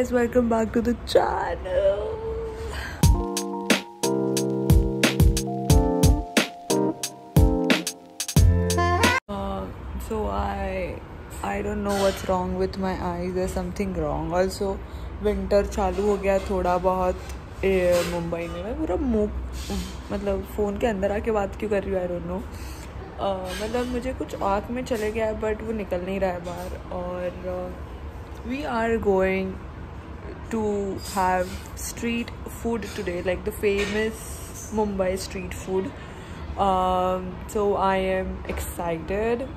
guys, welcome back to the channel. I don't know what's wrong with my eyes or something wrong also winter चालू हो गया थोड़ा बहुत मुंबई में। मैं पूरा मुँह मतलब फ़ोन के अंदर आके बात क्यों कर रही हूँ? आई डोंट नो मतलब मुझे कुछ आँख में चले गया है बट वो निकल नहीं रहा है बाहर। और we are going to have street food today, like the famous Mumbai street food. Um, so I am excited.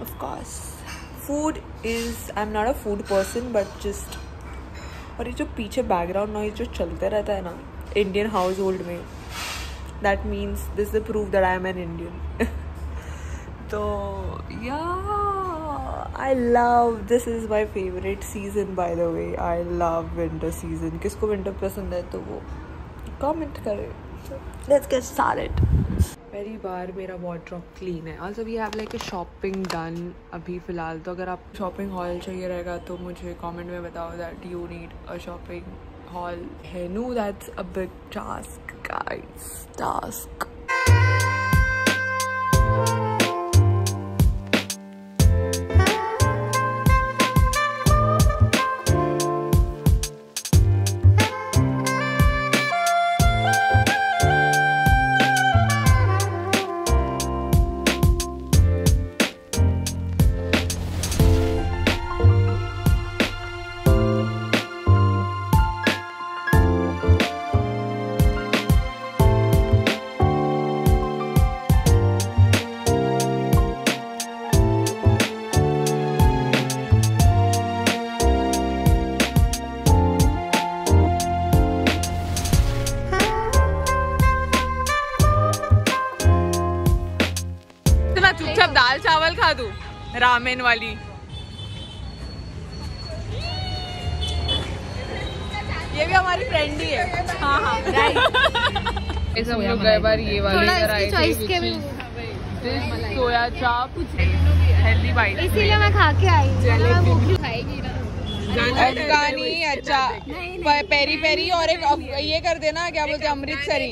Of course, food is. I'm not a food person, but just. और ये जो पीछे बैकग्राउंड नॉइज जो चलते रहता है ना Indian house hold में that means this the proof that I am an Indian तो या I love this is my favourite season by the way I love winter season किसको विंटर पसंद है तो वो कमेंट करें। लेट्स गेट स्टार्टेड पहली बार मेरा वार्ड्रॉप क्लीन है। Also we have like a shopping done अभी फ़िलहाल तो अगर आप शॉपिंग हॉल चाहिए रहेगा तो मुझे कमेंट में बताओ that you need a shopping haul है। No that's a big task guys task तो दाल चावल खा दू? रामेन वाली। ये भी हमारी फ्रेंड ही है। हाँ हाँ। हम लोग गए बार ये वाले इधर के भी सोया चाप हेल्दी बाइट इसीलिए मैं खा के आई जलेबी खाएगी ना। अफगानी अच्छा। पेरी पेरी और एक ये कर देना क्या बोलते हैं अमृतसरी।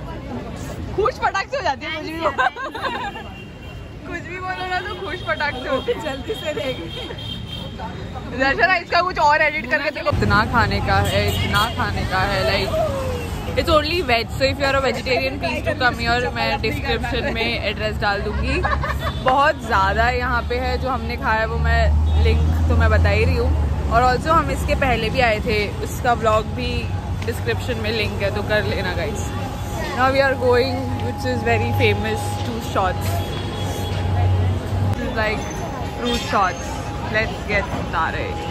खुश फटाक से हो जाती है कुछ भी कुछ भी बोलो ना तो खुश फटाक से होती जल्दी से देख। दर्शना इसका कुछ और एडिट करके देखो। इतना खाने का है इतना खाने का है like it's only veg so if you are a vegetarian please to come your मैं डिस्क्रिप्शन में एड्रेस डाल दूँगी। बहुत ज़्यादा यहाँ पे है जो हमने खाया है वो मैं लिंक तो मैं बता ही रही हूँ। और ऑल्सो हम इसके पहले भी आए थे उसका ब्लॉग भी डिस्क्रिप्शन में लिंक है तो कर लेना guys now we are going which is very famous two shots like fruit shots. Let's get started.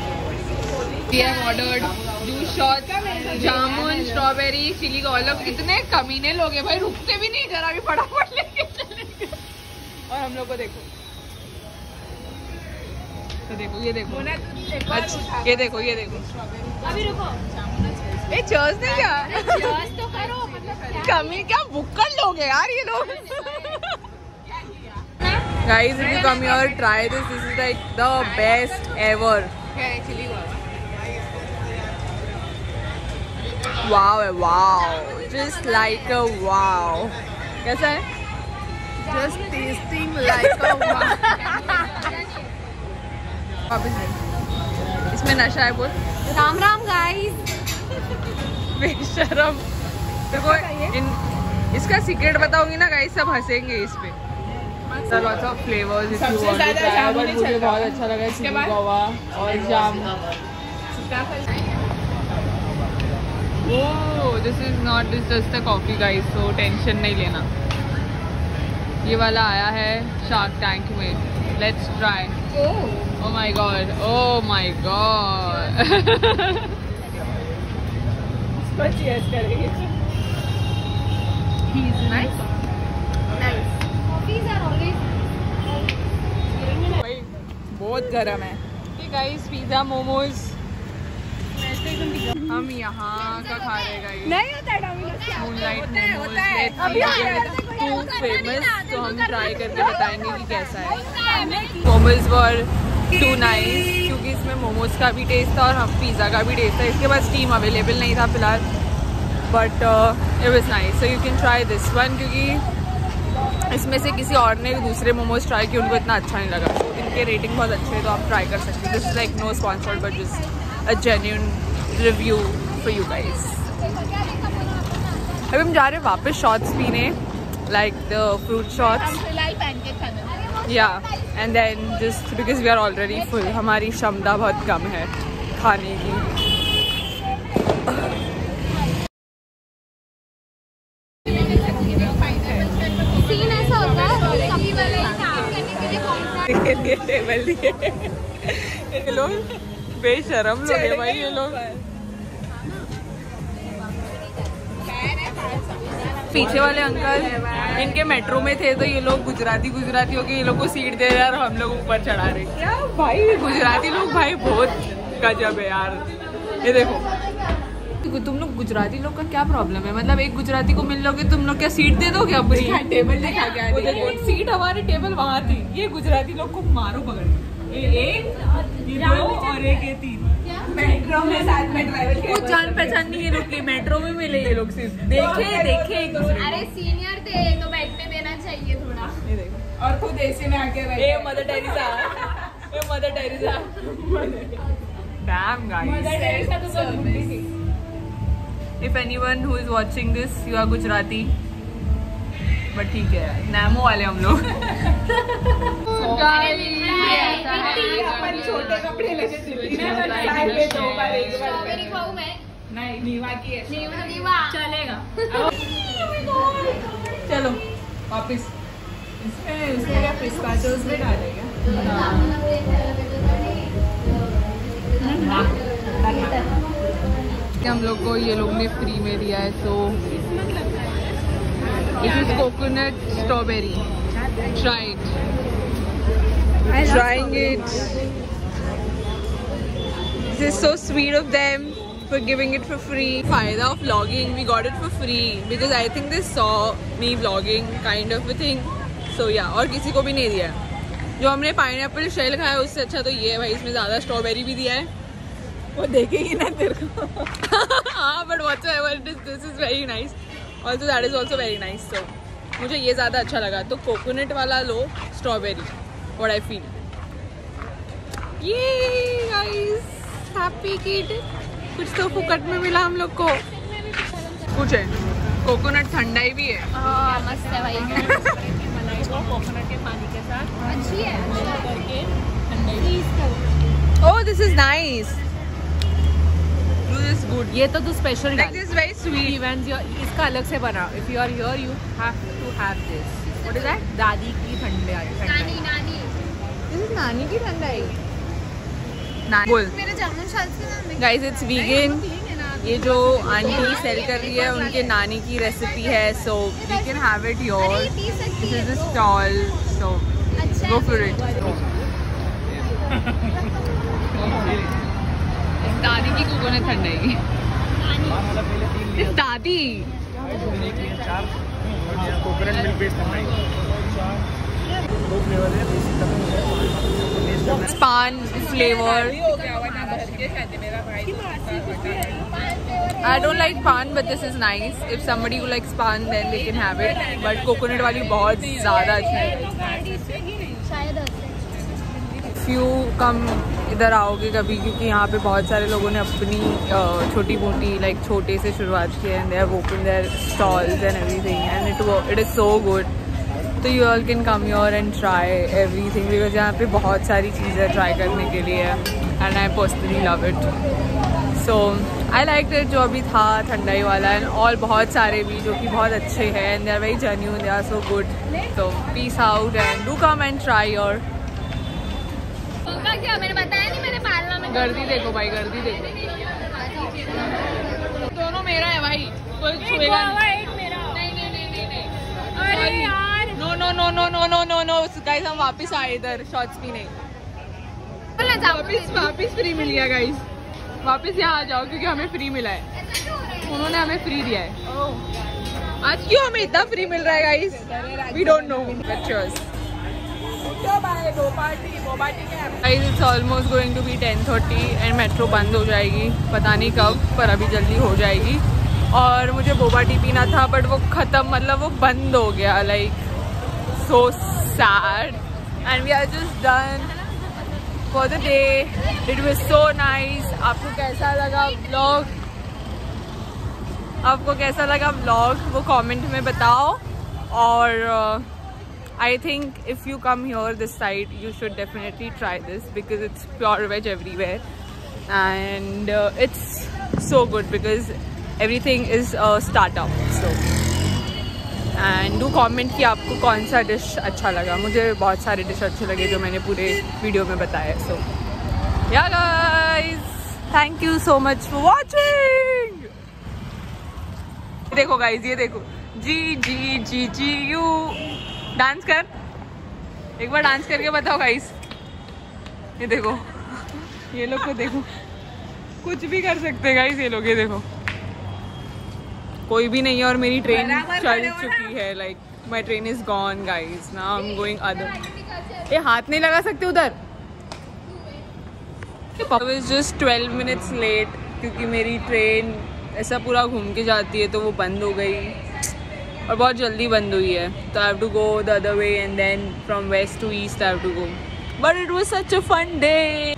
We have ordered juice shots, जामुन स्ट्रॉबेरी चिली ऑलिव इतने कमीने लोग हैं भाई रुकते भी नहीं जरा भी फटाफट लेके चले और हम लोग को देखो। ये देखो ये देखो। अच्छा ये देखो ये देखो। अभी रुको। ए चर्स नहीं क्या Cheers तो कमी क्या बुक्कड़ लोग हैं यार ये लोग Guys, if you come here, try this. This is like the best ever. Wow, wow. Just like a wow. कैसा है? Just tasting like a wow. इसमें नशा है बोल राम राम गाइस बेशरम देखो इन इसका सीक्रेट बताऊँगी ना गाइस सब हंसेंगे इस पे। फ्लेवर्स वांट टू ट्राई बहुत अच्छा लगा चिली गोवा और jam. Oh this is not this just a coffee guys so tension नहीं लेना। ये वाला आया है शार्क टैंक में। Let's try Oh. My god. Oh my god. He's nice. These are always भाई बहुत गर्म है। गाइस पिज्जा मोमोज हम यहाँ का खा रहे गाइस नहीं होता है मूनलाइट मोमोज। टू फ़ेमस तो हम ट्राई करके बताएँगे कि कैसा है। मोमोज वर टू नाइस क्योंकि इसमें मोमोज का भी टेस्ट था और हम पिज़्ज़ा का भी टेस्ट था। इसके बाद स्टीम अवेलेबल नहीं था फ़िलहाल। But it was nice so you can try this one क्योंकि इसमें से किसी और ने भी दूसरे मोमोज ट्राई किए उनको इतना अच्छा नहीं लगा। तो इनके रेटिंग बहुत अच्छे है तो आप ट्राई कर सकते हैं। This is like no sponsored but just a genuine review for you guys अभी हम जा रहे हैं वापस शॉट्स पीने लाइक द फ्रूट शॉट्स या and then just because we are already full हमारी क्षमता बहुत कम है खाने की। बेशरम लोग है भाई ये लोग। पीछे वाले अंकल इनके मेट्रो में थे तो ये लोग गुजराती गुजराती हो के ये लोग को सीट दे रहे और हम लोग ऊपर चढ़ा रहे। क्या भाई गुजराती लोग भाई बहुत गजब है यार। ये देखो। तुम लोग गुजराती लोग का क्या प्रॉब्लम है? मतलब एक गुजराती को मिल लोगे तुम लोग क्या सीट दे दोगे अपनी? टेबल दिखा क्या सीट हमारी टेबल वहाँ थी। ये गुजराती लोग को मारो पकड़। ये एक ये दो और एक ये तीन। मेट्रो में साथ में ट्रैवल कुछ जान पहचान नहीं ये लोग की मेट्रो में मिले ये लोग सिर्फ़। देखे देखे एक दूसरे अरे सीनियर थे तो बैठने देना चाहिए थोड़ा। ये देखो और खुद एसी में आके बैठे ये मदर टेरेसा ये Mother Teresa damn guys if anyone who is watching this you are gujarati. But ठीक है नैमो वाले हम लोग। छोटे कपड़े लेके दिल्ली में साल में दो बार एक बार स्ट्रॉबेरी खाऊं मैं? नहीं नीवा की है। नीवा नीवा। चलेगा। चलो वापस। इसमें उसमें क्या पिस्ताचोस भी डालेगा? हम लोग को ये लोग ने फ्री में दिया है so this is coconut strawberry try trying it this is so sweet of them for giving it for free फ़ायदा of vlogging we got it for free because I think they saw me vlogging kind of a thing so yeah और किसी को भी नहीं दिया जो हमने pineapple shell खाया उससे अच्छा तो ये है भाई इसमें ज़्यादा स्ट्रॉबेरी भी दिया है वो देखेगी ना तेरे को हाँ but whatever this is very nice also that is also very nice तो मुझे ये ज़्यादा अच्छा लगा। तो कोकोनट वाला लो स्ट्रॉबेरी व्हाट आई फील ये गाइस हैप्पी किड कुछ तो फुकट में मिला हम लोग को। कुछ है। कोकोनट ठंडाई भी है। हाँ मस्त है भाई। कोकोनट के पानी के साथ अच्छी है। Oh this is nice good ये तो तू special like this very sweet events इसका अलग से बना। If you are here you have to have this what is that दादी की ठंडे नानी नानी। दिस इज़ नानी की ठंडाई बोल। मेरे जामुन से नाम है गाइस इट्स वीगन ये जो आंटी सेल कर रही है उनके नानी की रेसिपी है so we can have it your this है इज़ तो। Stall so go for it दादी की कोकोनट ठंड आएगी दादी। Paan flavour I don't like paan but this is nice if someone like paan then they can have it but coconut वाली बहुत ज़्यादा अच्छी है। You come इधर आओगे कभी? क्योंकि यहाँ पे बहुत सारे लोगों ने अपनी छोटी मोटी लाइक छोटे से शुरुआत की है and they have open stalls and everything and it it is so good तो you all can come your and try everything because यहाँ पे बहुत सारी चीज़ें ट्राई करने के लिए and I personally love it so I like it जो अभी था ठंडाई वाला एंड और बहुत सारे भी जो कि बहुत अच्छे हैं and they are very genuine they are so good so peace out and do come and try your उनका क्या मैंने बताया नहीं मैंने पार्लर में गर्दी देखो भाई गर्दी देखो। दोनों मेरा है भाई कोई छुएगा नहीं। नहीं नहीं नहीं नहीं नहीं। अरे यार। No no no no no no no no guys हम वापस आए इधर शॉर्ट्स भी नहीं। वापस वापस फ्री मिल गया गाइस वापस यहाँ आ जाओ क्योंकि हमें फ्री मिला है। उन्होंने हमें फ्री दिया है। आज क्यों हमें इतना फ्री मिल रहा है guys we don't know guys it's almost going to be 10:30 and metro बंद हो जाएगी। पता नहीं कब, पर अभी जल्दी हो जाएगी। और मुझे बोबा टी पीना था बट वो ख़त्म मतलब वो बंद हो गया like so sad and we are just done for the day it was so nice आपको कैसा लगा ब्लॉग आपको कैसा लगा ब्लॉग वो कमेंट में बताओ। और I think if you come here this side you should definitely try this because it's pure veg everywhere and uh, it's so good because everything is a startup so and do comment कि आपको कौन सा dish अच्छा लगा मुझे बहुत सारे dish अच्छे लगे जो मैंने पूरे वीडियो में बताया सो या guys thank you so much for watching देखो गाइस ये देखो जी जी जी जी यू डांस कर। एक बार डांस करके बताओ गाइस ये देखो। ये लोग को देखो। कुछ भी कर सकते गाइस ये लोग ये देखो। कोई भी नहीं है और मेरी ट्रेन चल चुकी है like my train is gone guys ना आई एम गोइंग अदर ये हाथ नहीं लगा सकते उधर? जस्ट ट्वेल्व मिनट्स लेट क्योंकि मेरी ट्रेन ऐसा पूरा घूम के जाती है तो वो बंद हो गई। और बहुत जल्दी बंद हुई है। तो I have to go the other way and then from west to east I have to go but it was such a fun day